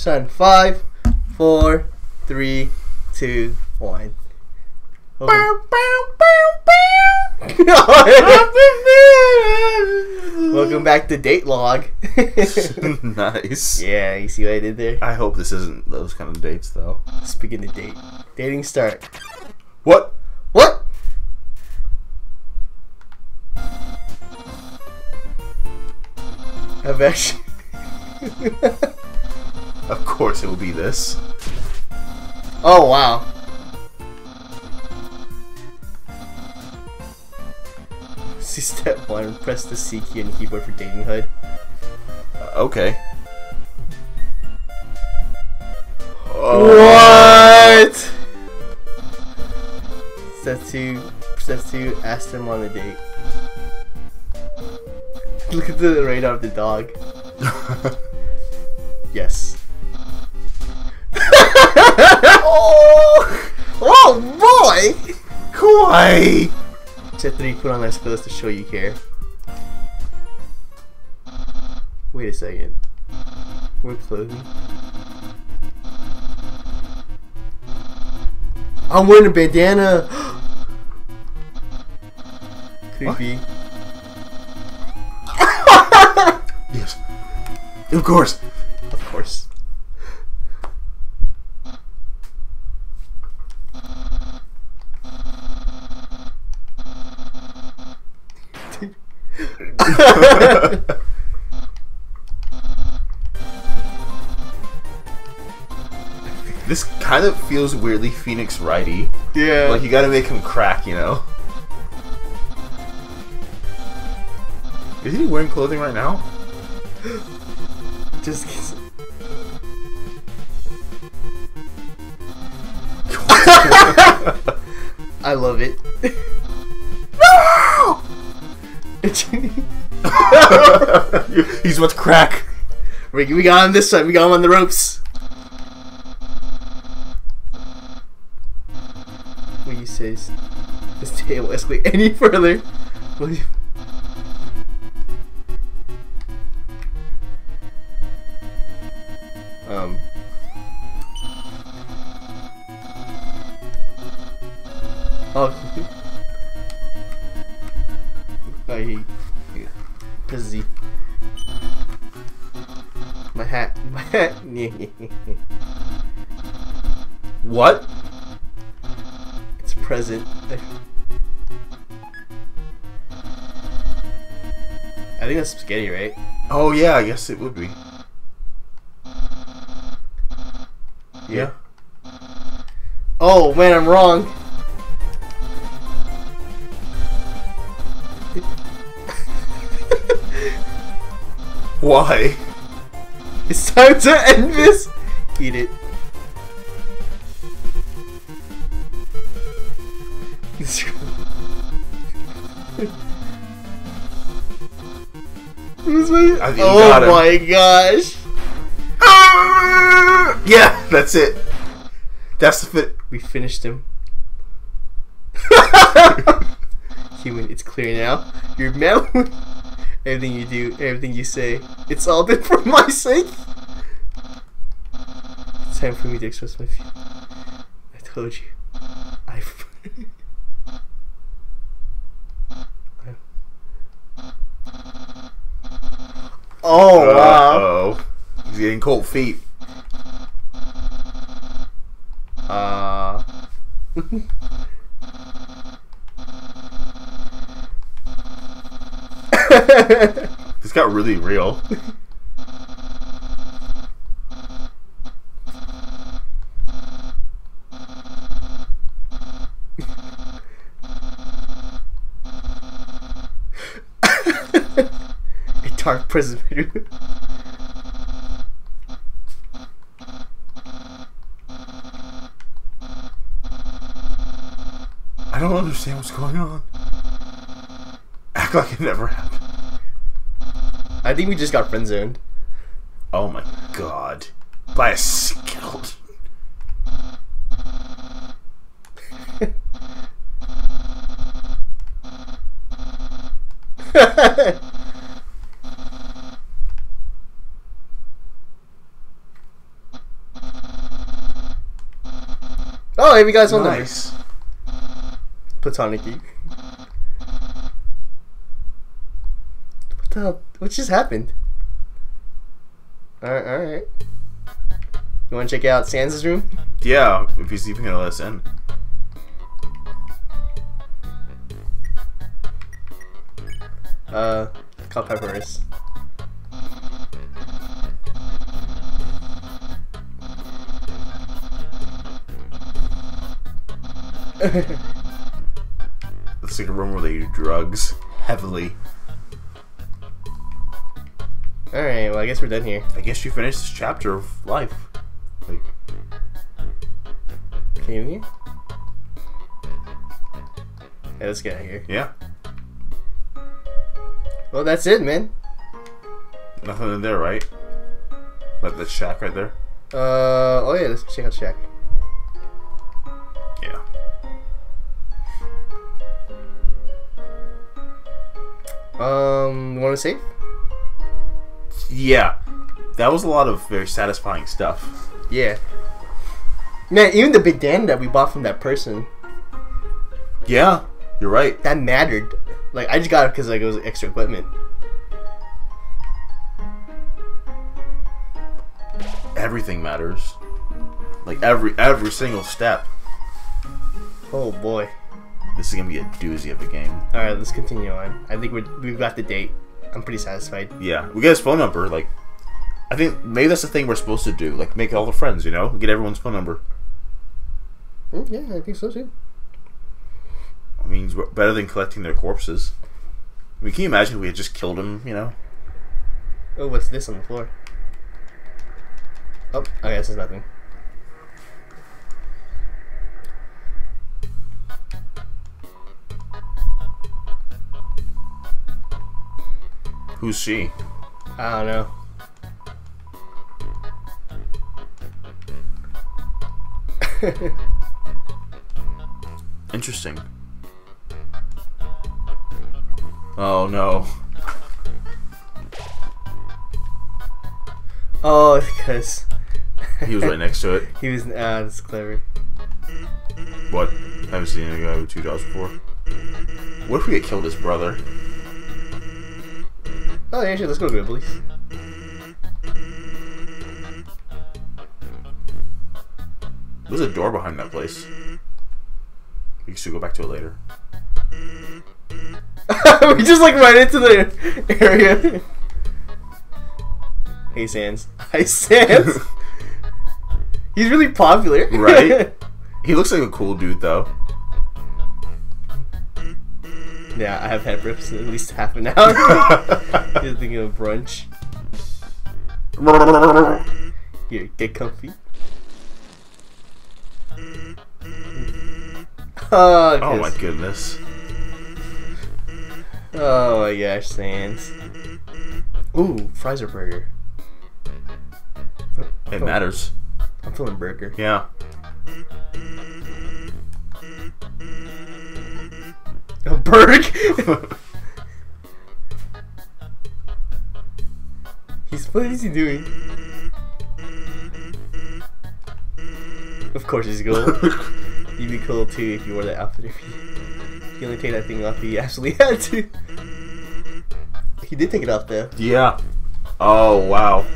Son, five, four, three, two, one. Welcome, Welcome back to Date Log. nice. yeah, you see what I did there? I hope this isn't those kind of dates, though. Speaking of date, dating start. What? What? I've actually. Of course it will be this. Oh wow. See step one, press the C key on the keyboard for dating HUD. Uh, okay. What? Step two, step two, ask them on a date. Look at the radar of the dog. Yes. Kawaii! Step three, put on nice clothes to show you care. Wait a second. Wear clothing. I'm wearing a bandana. Creepy. Yes. Of course. Of course. This kind of feels weirdly Phoenix righty. Yeah. Like you gotta make him crack, you know? Is he wearing clothing right now? just. kiss- I love it. He's about to crack. Ricky, we got him this time. We got him on the ropes. What you say this tale will escalate any further. Do you- think that's spaghetti, right? Oh yeah, I guess it would be. Yeah. Oh man, I'm wrong. Why? It's time to end this. Eat it. Who's my- I think oh got my gosh. Yeah, that's it. That's the fit. We finished him. Human, it's clear now. Your mouth, everything you do, everything you say, it's all been for my sake. It's time for me to express my feelings. I told you. I. oh wow. oh. He's getting cold feet. Uh. This got really real. A dark prison. I don't understand what's going on. Act like it never happened. I think we just got friend zoned. Oh my god. By a skeleton. Got his phone. Nice. Platonic geek. What the hell? What just happened? Alright, alright. You wanna check out Sans' room? Yeah, if he's even gonna let us in. Uh, call Papyrus. It's like a room where they do drugs heavily. Alright, well, I guess we're done here. I guess you finished this chapter of life. Like, Can you? Yeah, let's get out of here. yeah, Well, that's it, man. nothing in there, right? Like that shack right there. Uh, oh yeah, let's check out Shaq. Um, you want to save? Yeah, that was a lot of very satisfying stuff. Yeah. Man, even the bandana that we bought from that person, Yeah, you're right. that mattered. Like, I just got it because like it was extra equipment. Everything matters. Like every every single step. Oh boy. This is gonna be a doozy of a game. All right, let's continue on. I think we're, we've got the date. I'm pretty satisfied. Yeah, we get his phone number. Like, I think maybe that's the thing we're supposed to do. Like, make all the friends. You know, get everyone's phone number. Mm, yeah, I think so too. I mean, it's better than collecting their corpses. I mean, can you imagine if we had just killed him? You know. Oh, what's this on the floor? Oh, I guess it's nothing. Who's she? I don't know. Interesting. Oh no. Oh, because He was right next to it. he was. Ah, that's clever. What? I haven't seen any guy with two dogs before. What if we get killed his brother? Oh, yeah. Let's go to Grillby's. There's a door behind that place. We should go back to it later. we just like right into the area. hey, Sans. Hi, Sans. He's really popular, Right? He looks like a cool dude though. Yeah, I have had rips in at least half an hour. Just thinking of brunch. Here, get comfy. Oh, Oh my goodness. Oh my gosh, Sans. Ooh, fries or burger? It oh. matters. I'm feeling burger. Yeah. A burg? He's what is he doing? Of course he's gold. You'd be cool too if you wore that outfit. If you, you only take that thing off, he absolutely had to. He did take it off though. Yeah. Oh wow.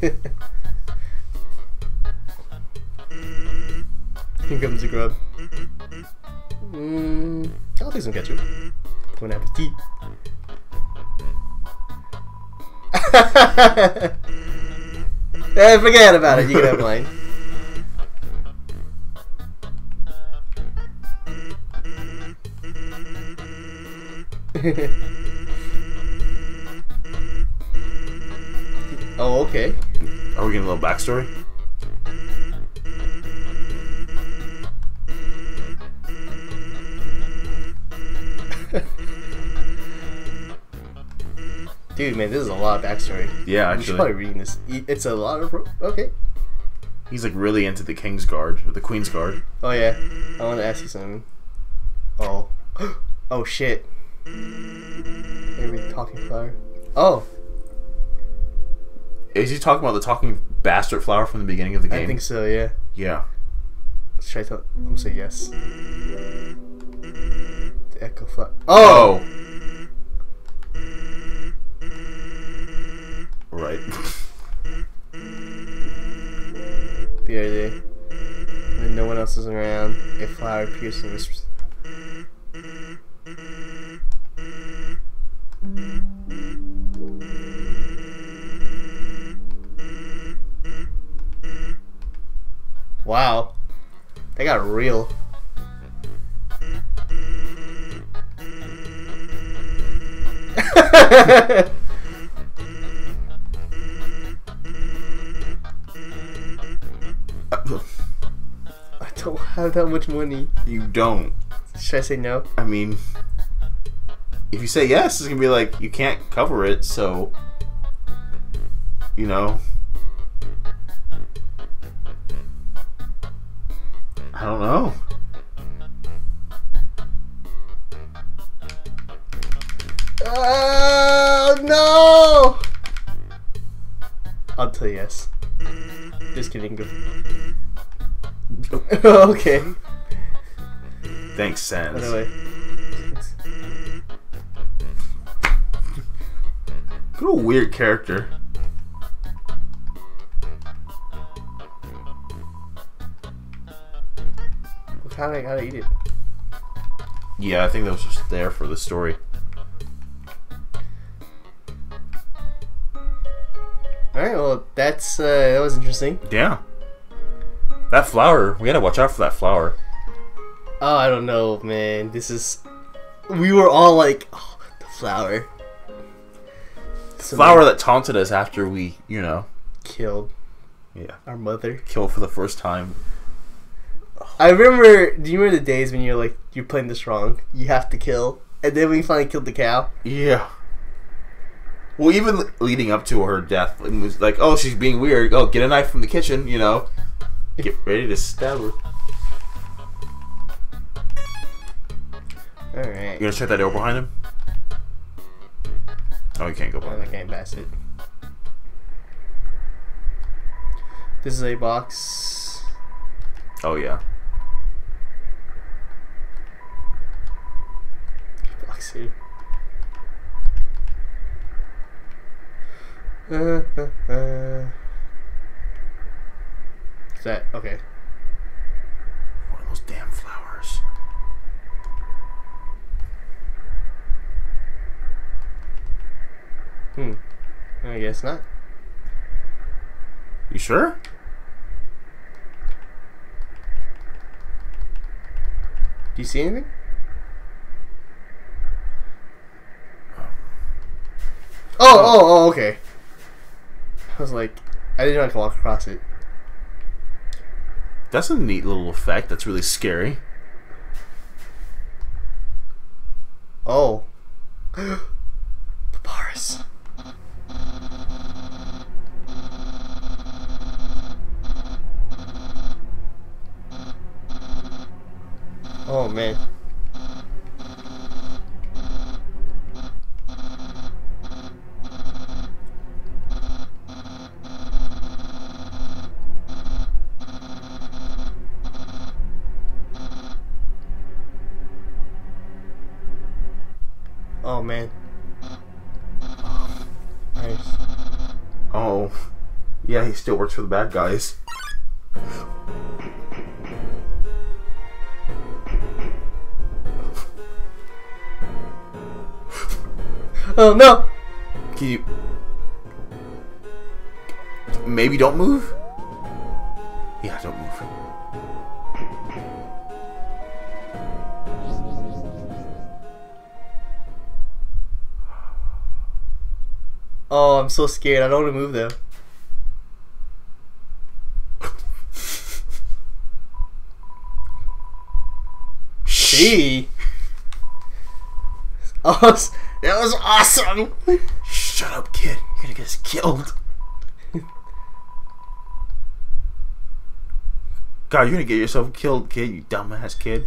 Here comes the grub. Mm, I'll take some ketchup. Bon appetit. eh, forget about it. You can have mine. oh, okay. Are we getting a little backstory? Dude, man, this is a lot of backstory. Yeah, We should probably actually. reading this. It's a lot of. Okay. He's like really into the King's Guard or the Queen's Guard. Oh yeah, I want to ask you something. Oh, oh shit. Every talking flower. Oh, Is he talking about the talking bastard flower from the beginning of the game? I think so. Yeah. Yeah. Should I tell? I'm gonna say yes. The echo flower. Oh! oh! Right. Day. When no one else is around, a flower piercing whispers. Wow. They got real. have that much money. you don't. Should I say no? I mean, if you say yes, it's gonna be like you can't cover it, so you know. I don't know. Oh no! I'll tell you yes. Just kidding. Go. okay. Thanks, Sans. By the way. What a weird character. How I gotta eat it. Yeah, I think that was just there for the story. Alright, well, that's, uh, that was interesting. Yeah. That flower, we gotta watch out for that flower. Oh, I don't know, man. This is. We were all like, oh, the flower. So Flower that taunted us after we, you know, killed yeah, our mother. killed for the first time. I remember. Do you remember the days when you're like, you're playing this wrong? You have to kill, and then we finally killed the cow. Yeah. Well, even leading up to her death, it was like, oh, she's being weird. Oh, get a knife from the kitchen, you know. Get ready to stab her. All right. You gonna check that door behind him? Oh, you can't go Oh, behind I him. can't pass it. This is a box. Oh, yeah. Box here. Uh, uh, uh. Is that okay? One of those damn flowers. Hmm. I guess not. You sure? Do you see anything? Oh, oh, oh, okay. I was like, I didn't know I could walk across it. That's a neat little effect. That's really scary. Oh. Papyrus. Oh man. Works for the bad guys. Oh no! Can you. Maybe don't move? Yeah, don't move. Oh, I'm so scared. I don't want to move though. Gee. Oh, that was awesome. Shut up, kid. You're gonna get us killed. God, you're gonna get yourself killed, kid, you dumbass kid.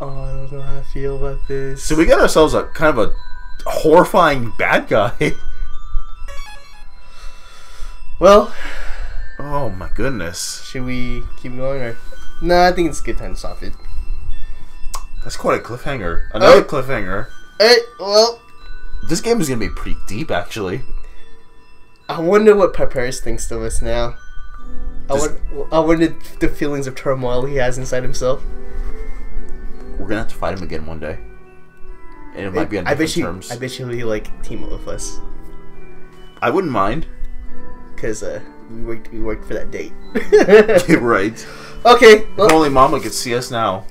Oh, I don't know how I feel about this. So we got ourselves a kind of a horrifying bad guy. well, Oh my goodness. Should we keep going or? No, I think it's a good time to stop it. That's quite a cliffhanger. Another Oh. cliffhanger. Hey, well, This game is gonna be pretty deep, actually. I wonder what Papyrus thinks of us now. I, Just- I wonder the feelings of turmoil he has inside himself. We're gonna have to fight him again one day, and it might be on I different bet you. terms. I bet you he like team up with us I wouldn't mind. because uh, we worked. We worked for that date. Right. Okay, If only Mama could see us now.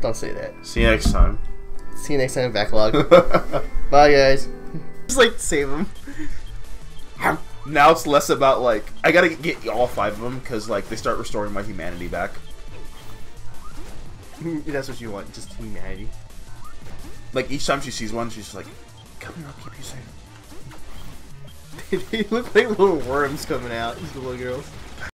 don't say that. See you next time. See you next time, backlog. Bye, guys. Just like save them. now it's less about like I gotta get all five of them because like they start restoring my humanity back. That's what you want, just humanity. Like each time she sees one, she's just like, "Come here, I'll keep you safe." they look like little worms coming out. These little girls.